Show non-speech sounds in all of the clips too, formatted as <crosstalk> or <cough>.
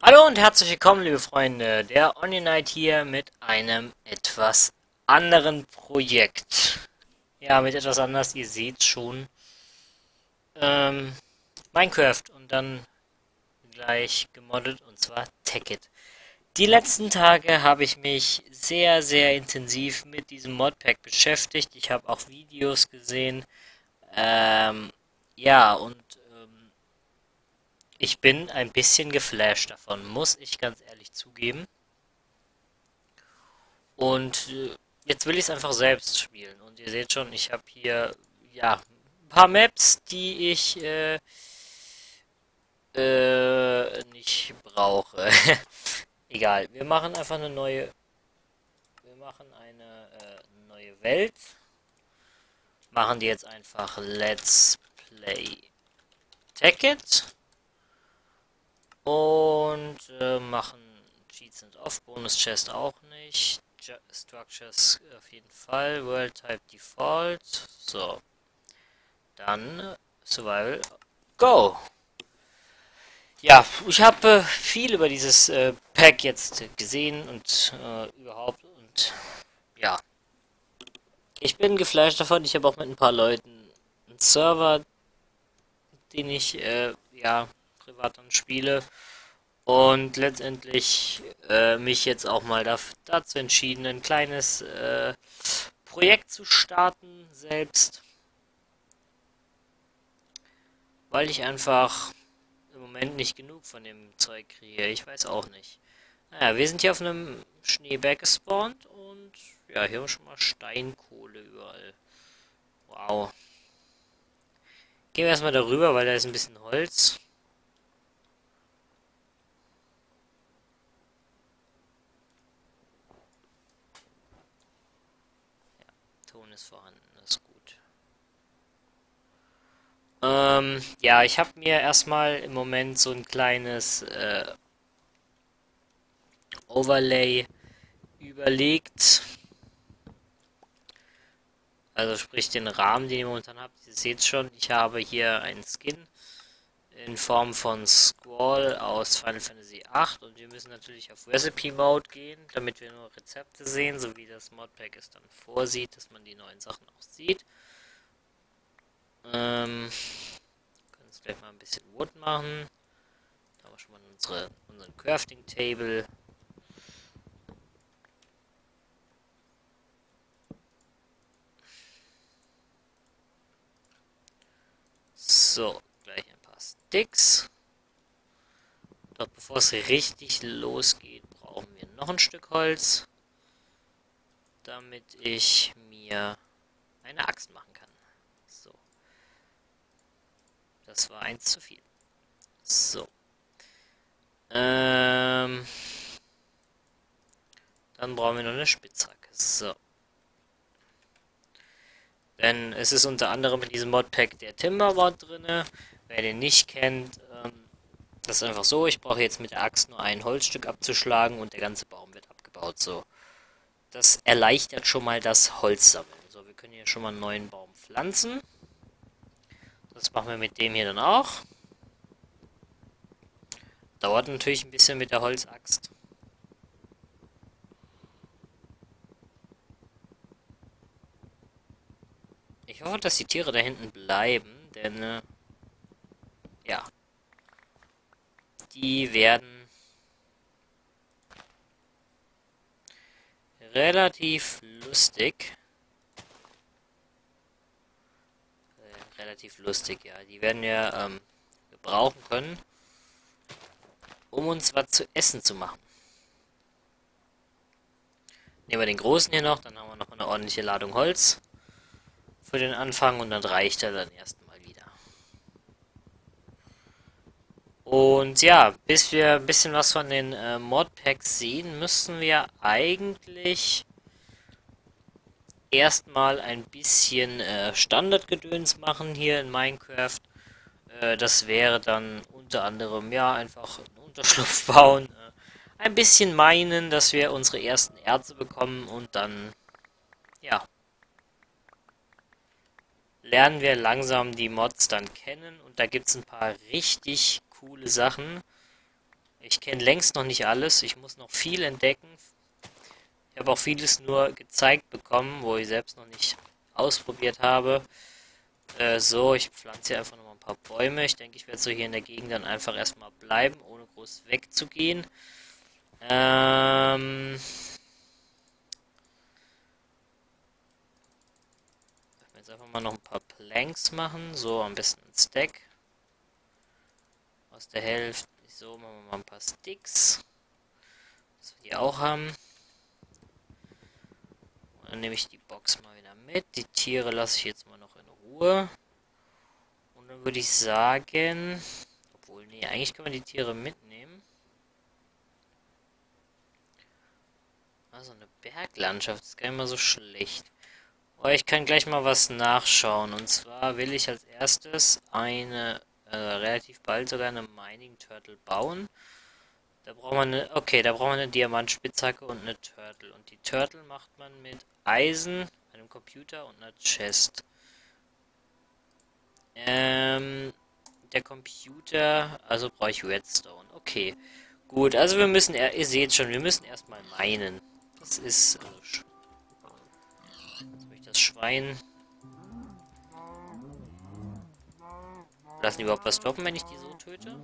Hallo und herzlich willkommen, liebe Freunde. Der Onion Knight hier mit einem etwas anderen Projekt. Ja, mit etwas anders, ihr seht schon. Ähm, Minecraft und dann gleich gemoddet und zwar Tackit. Die letzten Tage habe ich mich sehr, sehr intensiv mit diesem Modpack beschäftigt. Ich habe auch Videos gesehen. Ähm, ja, und ich bin ein bisschen geflasht davon, muss ich ganz ehrlich zugeben. Und äh, jetzt will ich es einfach selbst spielen. Und ihr seht schon, ich habe hier ja ein paar Maps, die ich äh, äh, nicht brauche. <laughs> Egal, wir machen einfach eine neue. Wir machen eine äh, neue Welt. Machen die jetzt einfach Let's Play Ticket. Und äh, machen Cheats and Off, Bonus Chest auch nicht. Ju Structures auf jeden Fall. World Type Default. So. Dann äh, Survival. Go! Ja, ich habe äh, viel über dieses äh, Pack jetzt gesehen und äh, überhaupt und ja. Ich bin geflasht davon. Ich habe auch mit ein paar Leuten einen Server, den ich äh, ja privat dann spiele. Und letztendlich äh, mich jetzt auch mal dazu entschieden, ein kleines äh, Projekt zu starten selbst. Weil ich einfach im Moment nicht genug von dem Zeug kriege. Ich weiß auch nicht. Naja, wir sind hier auf einem Schneeberg gespawnt und ja, hier haben wir schon mal Steinkohle überall. Wow. Gehen wir erstmal darüber, weil da ist ein bisschen Holz. Ist vorhanden, ist gut. Ähm, ja, ich habe mir erstmal im Moment so ein kleines äh, Overlay überlegt. Also sprich den Rahmen, den ihr momentan habt. Ihr seht schon, ich habe hier einen Skin in Form von Squall aus Final Fantasy VIII und wir müssen natürlich auf Recipe Mode gehen, damit wir nur Rezepte sehen, so wie das Modpack es dann vorsieht, dass man die neuen Sachen auch sieht. Ähm, können uns gleich mal ein bisschen Wood machen. Da haben wir schon mal unsere, unseren Crafting Table. So, Sticks. Doch bevor es richtig losgeht, brauchen wir noch ein Stück Holz, damit ich mir eine Axt machen kann. So. Das war eins zu viel. So. Ähm. Dann brauchen wir noch eine Spitzhacke. So. Denn es ist unter anderem in diesem Modpack der Timbermod drinne. Wer den nicht kennt, ähm, das ist einfach so, ich brauche jetzt mit der Axt nur ein Holzstück abzuschlagen und der ganze Baum wird abgebaut. So. Das erleichtert schon mal das Holzsammeln. So, wir können hier schon mal einen neuen Baum pflanzen. Das machen wir mit dem hier dann auch. Dauert natürlich ein bisschen mit der Holzaxt. Ich hoffe, dass die Tiere da hinten bleiben, denn äh, ja. Die werden relativ lustig. Äh, relativ lustig, ja. Die werden ja ähm, gebrauchen können, um uns was zu essen zu machen. Nehmen wir den großen hier noch, dann haben wir noch eine ordentliche Ladung Holz für den Anfang und dann reicht er dann erst Und ja, bis wir ein bisschen was von den äh, Modpacks sehen, müssen wir eigentlich erstmal ein bisschen äh, Standardgedöns machen hier in Minecraft. Äh, das wäre dann unter anderem ja einfach einen Unterschlupf <laughs> bauen, äh, ein bisschen meinen, dass wir unsere ersten Erze bekommen und dann ja lernen wir langsam die Mods dann kennen und da gibt es ein paar richtig coole Sachen. Ich kenne längst noch nicht alles. Ich muss noch viel entdecken. Ich habe auch vieles nur gezeigt bekommen, wo ich selbst noch nicht ausprobiert habe. Äh, so, ich pflanze hier einfach noch mal ein paar Bäume. Ich denke, ich werde so hier in der Gegend dann einfach erstmal bleiben, ohne groß wegzugehen. Ähm... Jetzt einfach mal noch ein paar Planks machen. So, am besten ein Stack. Aus der Hälfte. So, machen wir mal ein paar Sticks. Dass wir die auch haben. Und dann nehme ich die Box mal wieder mit. Die Tiere lasse ich jetzt mal noch in Ruhe. Und dann würde ich sagen... Obwohl, nee, eigentlich können wir die Tiere mitnehmen. Also eine Berglandschaft ist gar nicht mal so schlecht. Oh, ich kann gleich mal was nachschauen. Und zwar will ich als erstes eine, äh, relativ bald sogar eine Mining Turtle bauen. Da braucht man eine, okay, da braucht man eine Diamantspitzhacke und eine Turtle. Und die Turtle macht man mit Eisen, einem Computer und einer Chest. Ähm, der Computer, also brauche ich Redstone. Okay, gut, also wir müssen, ihr seht schon, wir müssen erstmal meinen. Das ist, also das Schwein. Lassen die überhaupt was droppen, wenn ich die so töte?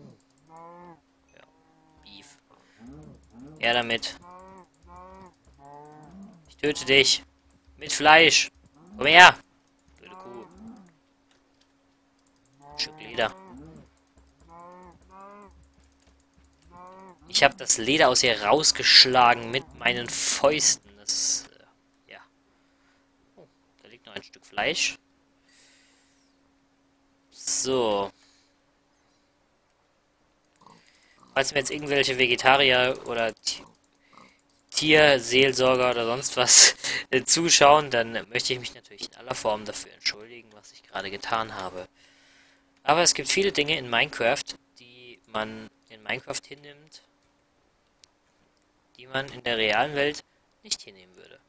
Ja. Beef. Ja, damit. Ich töte dich. Mit Fleisch. Komm her. Blöde Kuh. Ein Stück Leder. Ich habe das Leder aus ihr rausgeschlagen mit meinen Fäusten. Das ist ein Stück Fleisch. So. Falls mir jetzt irgendwelche Vegetarier oder Tierseelsorger oder sonst was <laughs> äh, zuschauen, dann möchte ich mich natürlich in aller Form dafür entschuldigen, was ich gerade getan habe. Aber es gibt viele Dinge in Minecraft, die man in Minecraft hinnimmt, die man in der realen Welt nicht hinnehmen würde.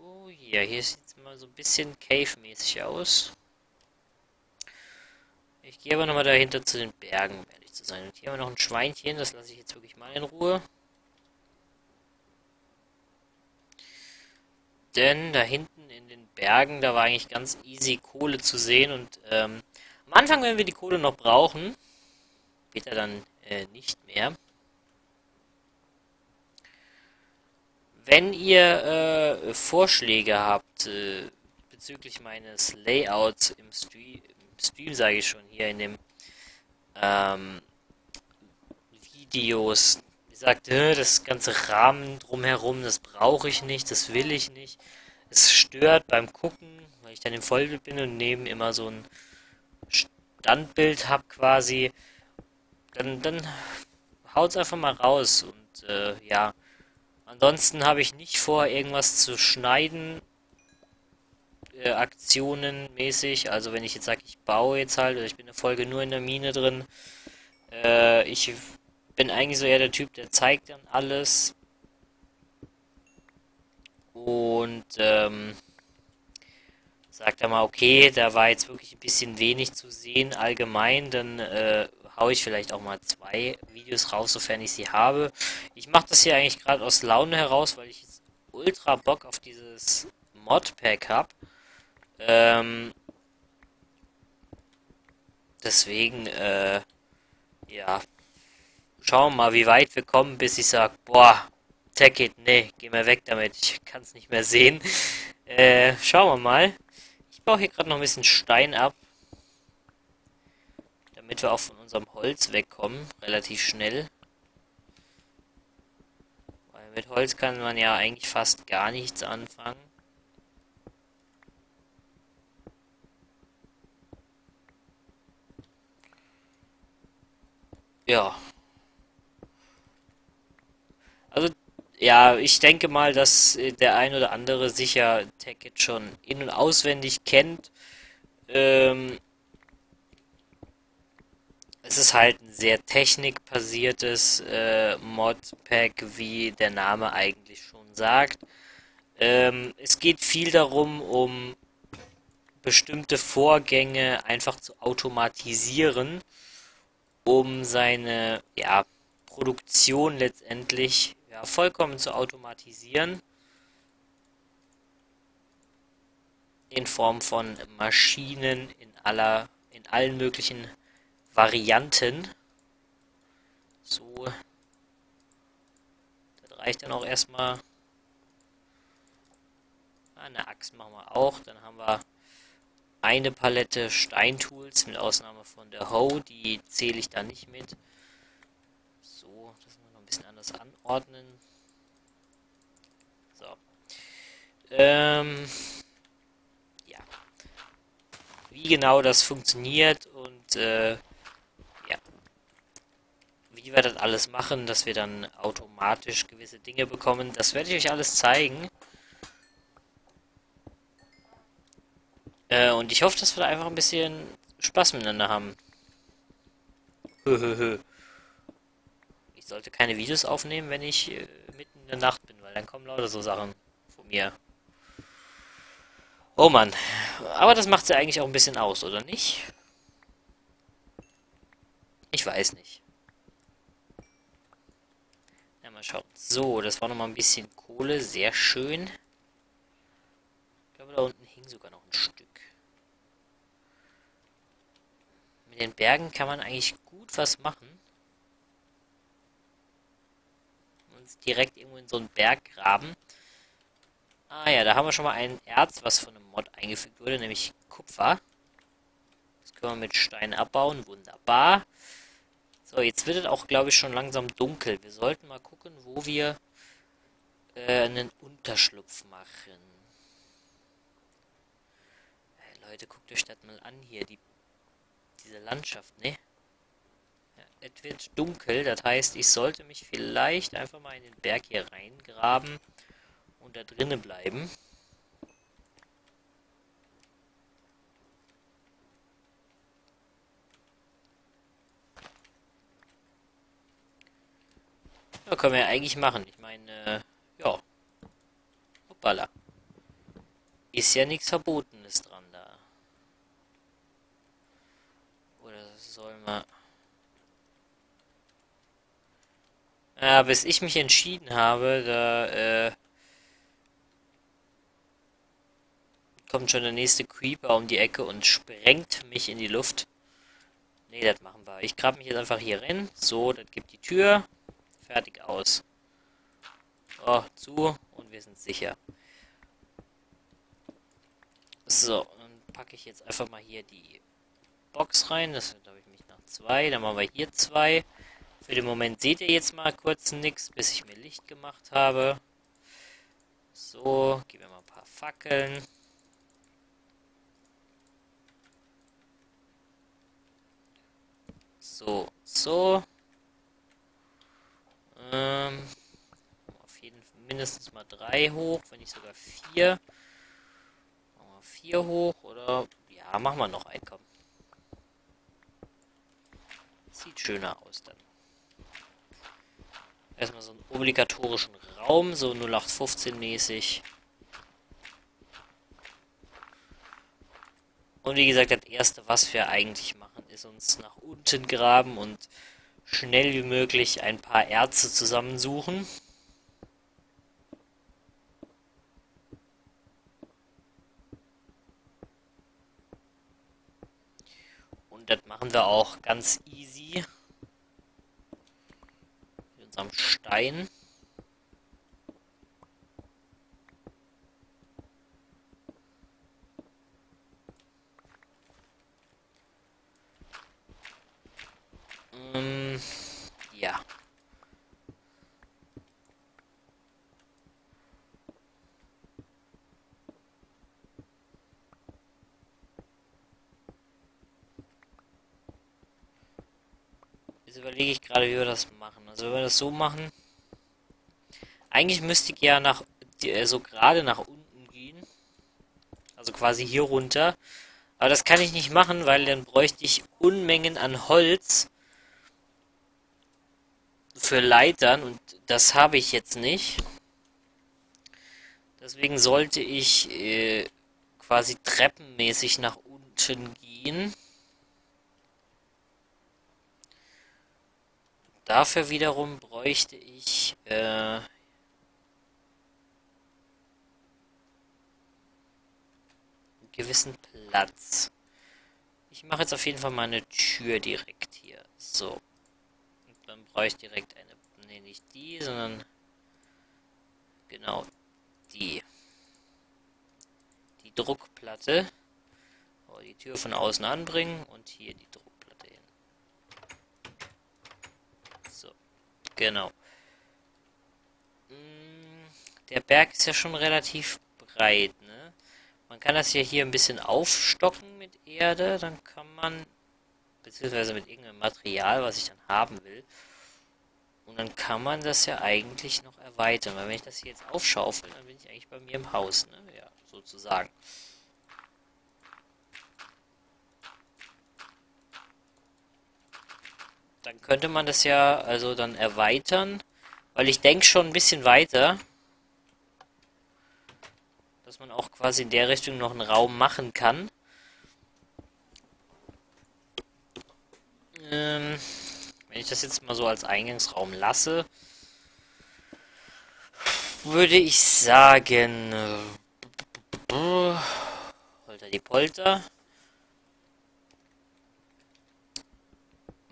Oh ja, hier sieht es mal so ein bisschen Cave-mäßig aus. Ich gehe aber nochmal dahinter zu den Bergen, um ehrlich zu sein. Und hier haben wir noch ein Schweinchen, das lasse ich jetzt wirklich mal in Ruhe. Denn da hinten in den Bergen, da war eigentlich ganz easy Kohle zu sehen. Und ähm, am Anfang werden wir die Kohle noch brauchen. Später dann äh, nicht mehr. Wenn ihr äh, Vorschläge habt äh, bezüglich meines Layouts im Stream, Stream sage ich schon hier in dem ähm, Videos, ihr sagt, äh, das ganze Rahmen drumherum, das brauche ich nicht, das will ich nicht. Es stört beim Gucken, weil ich dann im Vollbild bin und neben immer so ein Standbild habe quasi. Dann, dann haut's einfach mal raus und äh, ja. Ansonsten habe ich nicht vor, irgendwas zu schneiden, äh, Aktionen mäßig. Also wenn ich jetzt sage, ich baue jetzt halt, oder ich bin eine Folge nur in der Mine drin. Äh, ich bin eigentlich so eher der Typ, der zeigt dann alles. Und ähm, sagt er mal, okay, da war jetzt wirklich ein bisschen wenig zu sehen allgemein, dann äh, haue ich vielleicht auch mal zwei Videos raus, sofern ich sie habe. Ich mache das hier eigentlich gerade aus Laune heraus, weil ich jetzt ultra Bock auf dieses Modpack habe. Ähm, deswegen, äh, ja, schauen wir mal, wie weit wir kommen, bis ich sage, boah, Tech it, nee, geh mal weg damit, ich kann es nicht mehr sehen. <laughs> Äh, schauen wir mal. Ich baue hier gerade noch ein bisschen Stein ab damit wir auch von unserem Holz wegkommen, relativ schnell. Weil mit Holz kann man ja eigentlich fast gar nichts anfangen. Ja. Also, ja, ich denke mal, dass äh, der ein oder andere sicher Tacket schon in- und auswendig kennt. Ähm, es ist halt ein sehr technikbasiertes äh, Modpack, wie der Name eigentlich schon sagt. Ähm, es geht viel darum, um bestimmte Vorgänge einfach zu automatisieren, um seine ja, Produktion letztendlich ja, vollkommen zu automatisieren. In Form von Maschinen in aller, in allen möglichen Varianten. So. Das reicht dann auch erstmal. Eine Axt machen wir auch. Dann haben wir eine Palette Steintools, mit Ausnahme von der Hoe, die zähle ich da nicht mit. So, das müssen wir noch ein bisschen anders anordnen. So. Ähm, ja. Wie genau das funktioniert und äh, ja. Wie wir das alles machen, dass wir dann automatisch gewisse Dinge bekommen, das werde ich euch alles zeigen. Äh, und ich hoffe, dass wir da einfach ein bisschen Spaß miteinander haben. Ich sollte keine Videos aufnehmen, wenn ich äh, mitten in der Nacht bin, weil dann kommen lauter so Sachen von mir. Oh Mann. Aber das macht sie ja eigentlich auch ein bisschen aus, oder nicht? Ich weiß nicht. Ja, mal schauen. So, das war nochmal ein bisschen Kohle. Sehr schön. Glaube, da unten hing sogar noch ein Stück. In den Bergen kann man eigentlich gut was machen. Und direkt irgendwo in so einen Berg graben. Ah ja, da haben wir schon mal ein Erz, was von einem Mod eingefügt wurde, nämlich Kupfer. Das können wir mit Stein abbauen. Wunderbar. So, jetzt wird es auch, glaube ich, schon langsam dunkel. Wir sollten mal gucken, wo wir äh, einen Unterschlupf machen. Leute, guckt euch das mal an hier. Die diese Landschaft, ne? Ja, es wird dunkel, das heißt, ich sollte mich vielleicht einfach mal in den Berg hier reingraben und da drinnen bleiben. Ja, können wir ja eigentlich machen. Ich meine, äh, ja. Hoppala. Ist ja nichts Verbotenes dran da. Sollen wir... Ja, bis ich mich entschieden habe, da äh, kommt schon der nächste Creeper um die Ecke und sprengt mich in die Luft. Ne, das machen wir. Ich grab mich jetzt einfach hier rein. So, das gibt die Tür. Fertig aus. So, zu und wir sind sicher. So, dann packe ich jetzt einfach mal hier die Box rein. Das sind, glaube ich, zwei. Dann machen wir hier zwei. Für den Moment seht ihr jetzt mal kurz nichts, bis ich mir Licht gemacht habe. So, geben wir mal ein paar Fackeln. So, so. Ähm, auf jeden Fall mindestens mal drei hoch, wenn nicht sogar vier. Machen wir vier hoch oder ja, machen wir noch ein, komm. Sieht schöner aus dann. Erstmal so einen obligatorischen Raum, so 0815 mäßig. Und wie gesagt, das erste, was wir eigentlich machen, ist uns nach unten graben und schnell wie möglich ein paar Erze zusammensuchen. das machen wir auch ganz easy. Unserem Stein. Ähm, ja. Jetzt überlege ich gerade, wie wir das. Also wenn wir das so machen. Eigentlich müsste ich ja nach so also gerade nach unten gehen. Also quasi hier runter. Aber das kann ich nicht machen, weil dann bräuchte ich Unmengen an Holz für Leitern und das habe ich jetzt nicht. Deswegen sollte ich äh, quasi treppenmäßig nach unten gehen. Dafür wiederum bräuchte ich äh, einen gewissen Platz. Ich mache jetzt auf jeden Fall mal eine Tür direkt hier. So. Und dann brauche ich direkt eine... Ne, nicht die, sondern... Genau, die. Die Druckplatte. Oh, die Tür von außen anbringen und hier die Druckplatte hin. So, genau. Mm, der Berg ist ja schon relativ breit, ne? Man kann das ja hier ein bisschen aufstocken mit Erde, dann kann man, beziehungsweise mit irgendeinem Material, was ich dann haben will. Und dann kann man das ja eigentlich noch erweitern, weil wenn ich das hier jetzt aufschaufel, dann bin ich eigentlich bei mir im Haus, ne? Ja, sozusagen. Dann könnte man das ja also dann erweitern, weil ich denke schon ein bisschen weiter dass man auch quasi in der Richtung noch einen Raum machen kann. Ähm, wenn ich das jetzt mal so als Eingangsraum lasse, würde ich sagen, äh, Holter die Polter.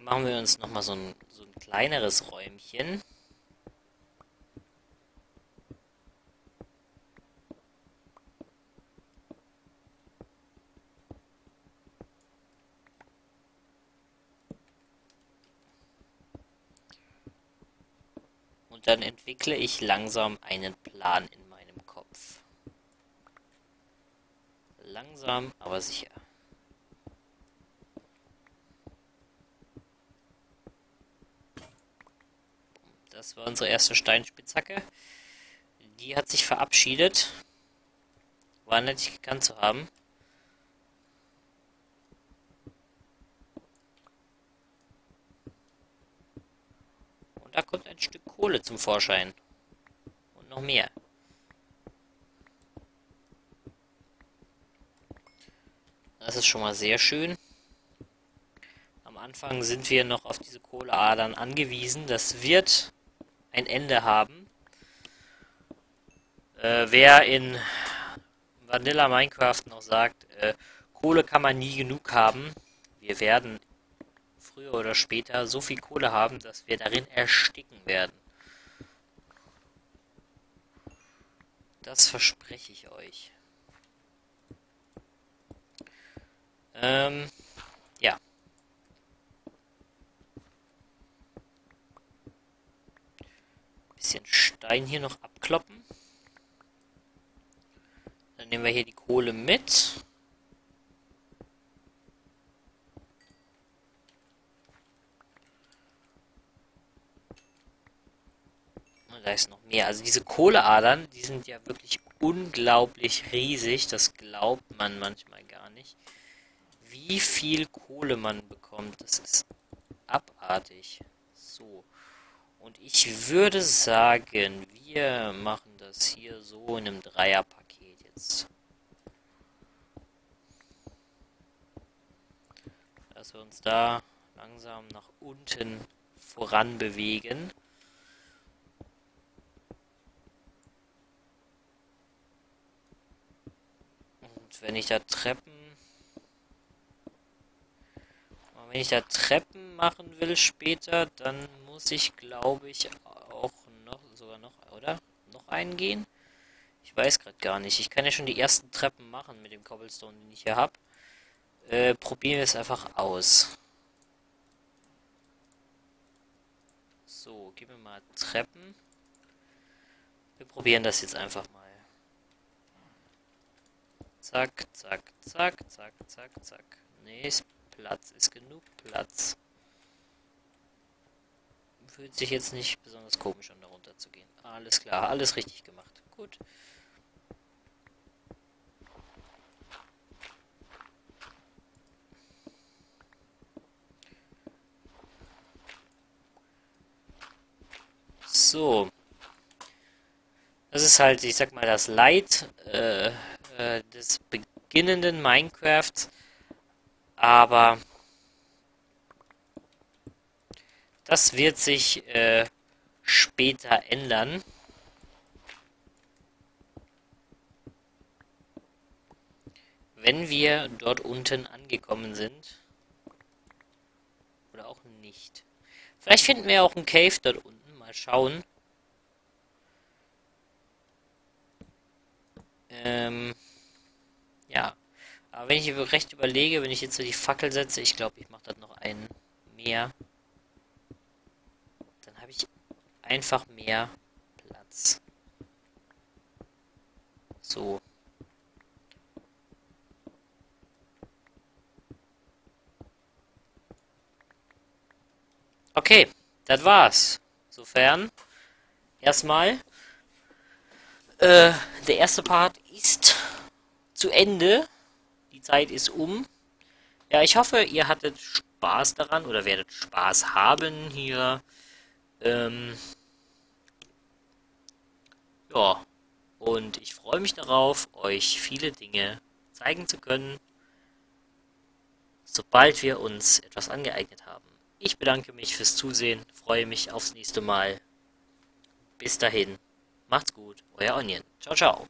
Machen wir uns nochmal so ein, so ein kleineres Räumchen. dann entwickle ich langsam einen Plan in meinem Kopf. Langsam, aber sicher. Das war unsere erste Steinspitzhacke. Die hat sich verabschiedet. War dich gekannt zu haben. Da kommt ein Stück Kohle zum Vorschein. Und noch mehr. Das ist schon mal sehr schön. Am Anfang sind wir noch auf diese Kohleadern angewiesen. Das wird ein Ende haben. Äh, wer in Vanilla Minecraft noch sagt, äh, Kohle kann man nie genug haben. Wir werden früher oder später so viel Kohle haben, dass wir darin ersticken werden. Das verspreche ich euch. Ähm, ja. Bisschen Stein hier noch abkloppen. Dann nehmen wir hier die Kohle mit. da ist noch mehr. Also diese Kohleadern, die sind ja wirklich unglaublich riesig. Das glaubt man manchmal gar nicht. Wie viel Kohle man bekommt, das ist abartig. So. Und ich würde sagen, wir machen das hier so in einem Dreierpaket jetzt. Dass wir uns da langsam nach unten voran bewegen. wenn ich da Treppen... Wenn ich da Treppen machen will später, dann muss ich, glaube ich, auch noch, sogar noch, oder? Noch eingehen? Ich weiß gerade gar nicht. Ich kann ja schon die ersten Treppen machen mit dem Cobblestone, den ich hier habe. Äh, probieren wir es einfach aus. So, gib mir mal Treppen. Wir probieren das jetzt einfach mal. Zack, zack, zack, zack, zack, zack. Nee, Platz, ist genug Platz. Fühlt sich jetzt nicht besonders komisch an, da gehen. Alles klar, alles richtig gemacht. Gut. So. Das ist halt, ich sag mal, das Leid äh, äh, des beginnenden Minecrafts, aber Das wird sich äh, später ändern. Wenn wir dort unten angekommen sind. Oder auch nicht. Vielleicht finden wir auch einen Cave dort unten. Mal schauen. Ähm, ja. Aber wenn ich recht überlege, wenn ich jetzt so die Fackel setze, ich glaube, ich mache das noch einen mehr. Dann habe ich einfach mehr Platz. So. Okay, das war's. Sofern erstmal äh, der erste Part ist zu Ende. Die Zeit ist um. Ja, ich hoffe, ihr hattet Spaß daran oder werdet Spaß haben hier. Ähm, ja, und ich freue mich darauf, euch viele Dinge zeigen zu können, sobald wir uns etwas angeeignet haben. Ich bedanke mich fürs Zusehen, freue mich aufs nächste Mal. Bis dahin, macht's gut, euer Onion. Ciao, ciao.